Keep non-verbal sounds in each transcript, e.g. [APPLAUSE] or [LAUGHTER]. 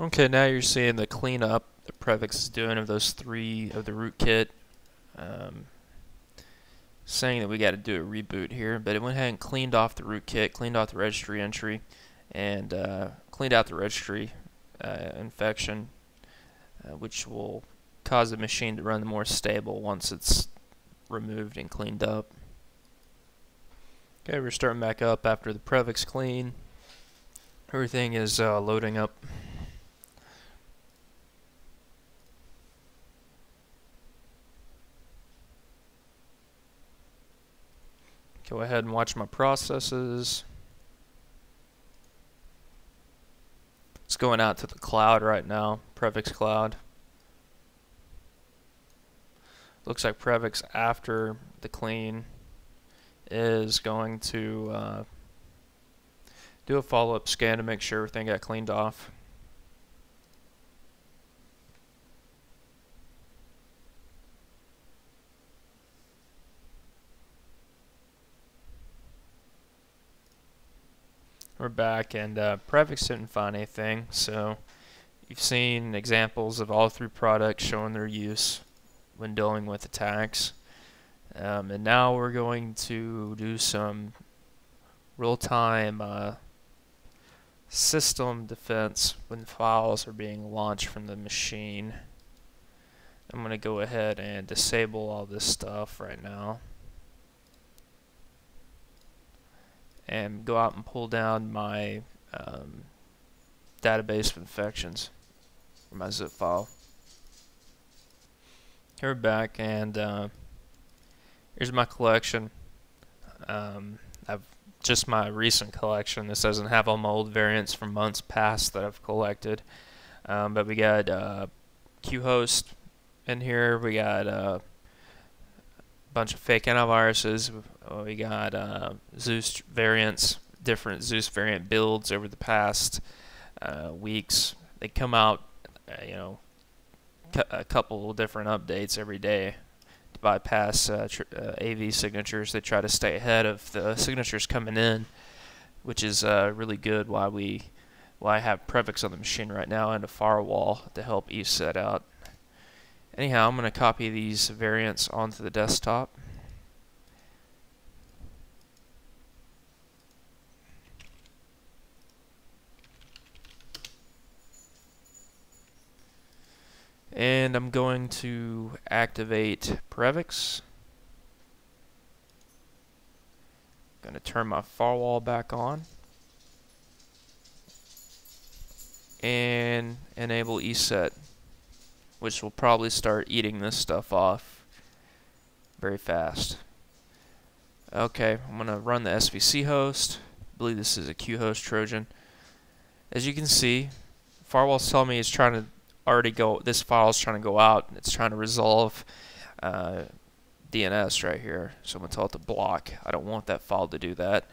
Okay, now you're seeing the cleanup that Prevx is doing of those three of the rootkit. Um, saying that we got to do a reboot here, but it went ahead and cleaned off the rootkit, cleaned off the registry entry, and uh, cleaned out the registry uh, infection, uh, which will cause the machine to run more stable once it's removed and cleaned up. Okay, we're starting back up after the Prevx clean. Everything is uh, loading up. Go ahead and watch my processes. It's going out to the cloud right now, Prevx Cloud. Looks like Prevx after the clean is going to uh, do a follow-up scan to make sure everything got cleaned off. We're back and uh, Prevx didn't find anything so you've seen examples of all three products showing their use when dealing with attacks. Um, and now we're going to do some real-time uh, system defense when files are being launched from the machine. I'm going to go ahead and disable all this stuff right now. And go out and pull down my um, database of infections, my zip file. Here we're back, and uh, here's my collection. Um, I've just my recent collection. This doesn't have all my old variants from months past that I've collected. Um, but we got uh, QHost in here. We got uh, bunch of fake antiviruses. We got uh, Zeus variants, different Zeus variant builds over the past uh, weeks. They come out, uh, you know, a couple different updates every day to bypass uh, uh, AV signatures. They try to stay ahead of the signatures coming in, which is uh, really good. Why we why I have Prevx on the machine right now and a firewall to help ESET out. Anyhow, I'm going to copy these variants onto the desktop. and I'm going to activate Prevx. I'm Going to turn my firewall back on and enable ESET, which will probably start eating this stuff off very fast. Okay, I'm going to run the SVC host. I believe this is a QHost Trojan. As you can see, firewall's telling me it's trying to already go, this file is trying to go out, it's trying to resolve uh, DNS right here. So I'm going to tell it to block. I don't want that file to do that.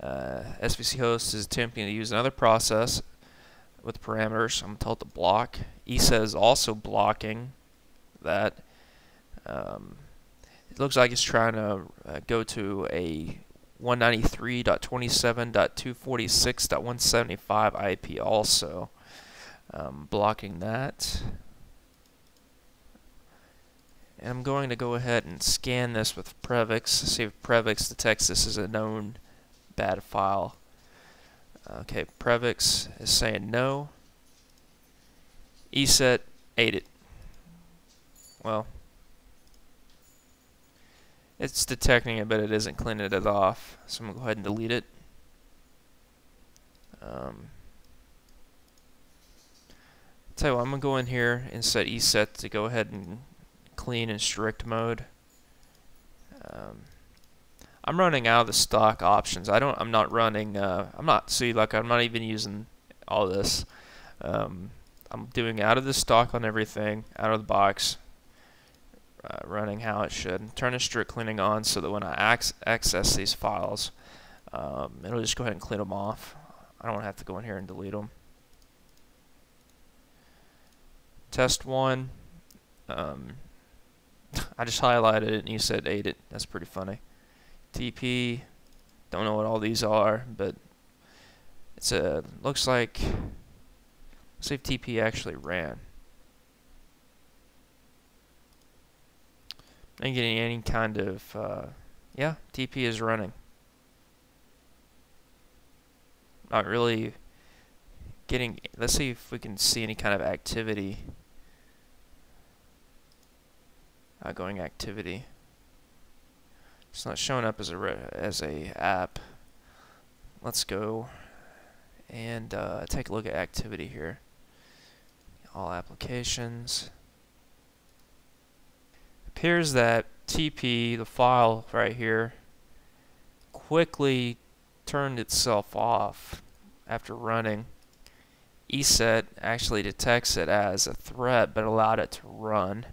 Uh, SVC host is attempting to use another process with parameters. I'm going to tell it to block. ESET is also blocking that. Um, it looks like it's trying to uh, go to a 193.27.246.175 IP also um, blocking that. And I'm going to go ahead and scan this with Prevx, see if Prevx detects this as a known bad file. Okay, Prevx is saying no. ESET ate it. Well, it's detecting it, but it isn't cleaning it off. So I'm going to go ahead and delete it. Um, Tell you what, I'm going to go in here and set ESET to go ahead and clean in strict mode. Um, I'm running out of the stock options. I don't. I'm not running. Uh, I'm not. See, like I'm not even using all this. Um, I'm doing out of the stock on everything, out of the box, uh, running how it should. Turning strict cleaning on so that when I ac access these files, um, it'll just go ahead and clean them off. I don't have to go in here and delete them. Test one. Um, [LAUGHS] I just highlighted it and you said ate it. That's pretty funny. TP. Don't know what all these are, but it's a looks like Let's see if TP actually ran. Not getting any kind of, uh, yeah, TP is running. Not really getting, let's see if we can see any kind of activity. Outgoing activity. It's not showing up as a, as a app. Let's go and uh, take a look at activity here. All applications appears that TP, the file right here, quickly turned itself off after running. ESET actually detects it as a threat but allowed it to run.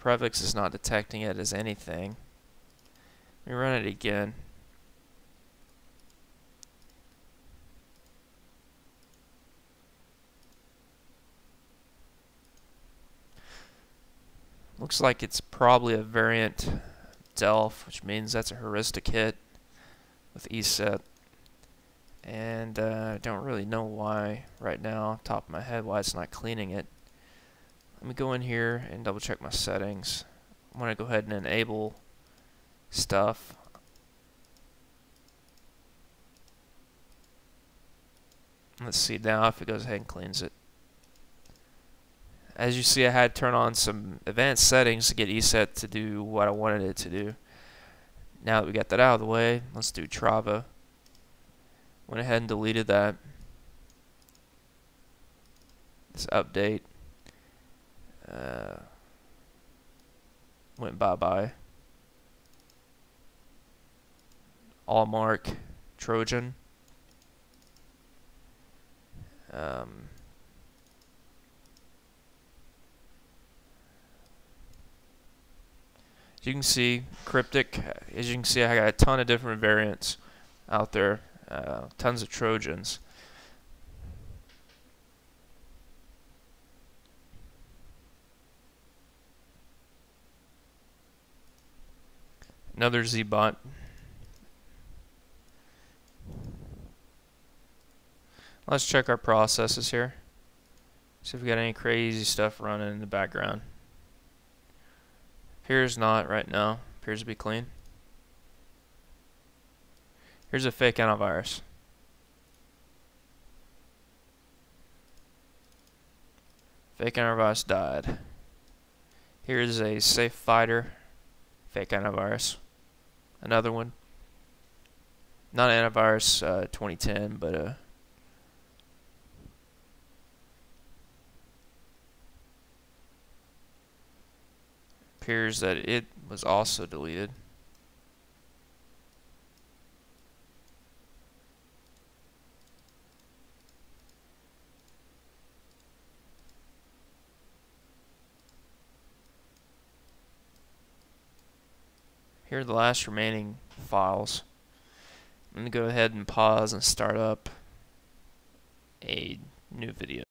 Prevx is not detecting it as anything. Let me run it again. Looks like it's probably a variant Delph, which means that's a heuristic hit with ESET. And uh, I don't really know why right now, top of my head, why it's not cleaning it. Let me go in here and double check my settings. I'm going to go ahead and enable stuff. Let's see now if it goes ahead and cleans it. As you see, I had to turn on some advanced settings to get ESET to do what I wanted it to do. Now that we got that out of the way, let's do Trava. Went ahead and deleted that. This update uh, went bye-bye. Allmark Trojan. Um, As you can see, Cryptic, as you can see, I got a ton of different variants out there, uh, tons of Trojans. Another Z-bot. Let's check our processes here. See if we got any crazy stuff running in the background. Appears not right now. Appears to be clean. Here's a fake antivirus. Fake antivirus died. Here's a safe fighter. Fake antivirus. Another one. Not antivirus uh, 2010, but uh, appears that it was also deleted. Here are the last remaining files. I'm going to go ahead and pause and start up a new video.